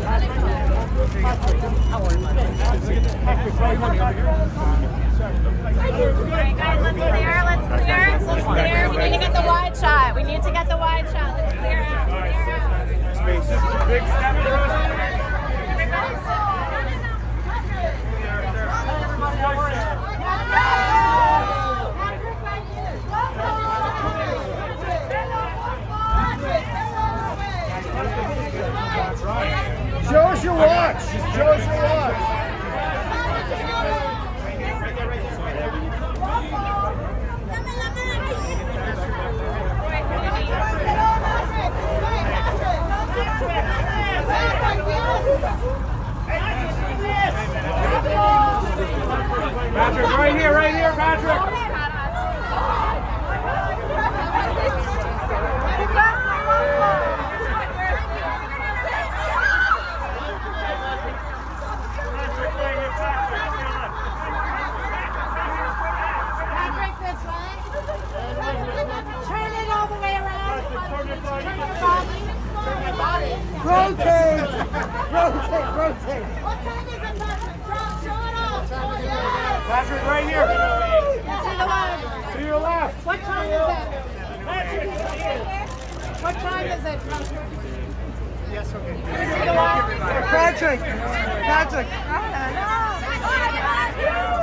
Alright guys, let's clear, let's clear, let's clear. We need to get the wide shot. We need to get the wide shot. Let's clear out, clear out. Show us your watch. Show us your watch. Patrick, right here, right here, Patrick. Patrick, this way. Turn it all the way around. Turn your body. Turn your body. Rotate. Rotate, rotate. What time is it, Patrick? Show show it off. Show it off. Patrick, right here. To the left. To your left. What time is it? Patrick, What time is it? Yes, okay. To the left. Patrick. Patrick. Oh, no.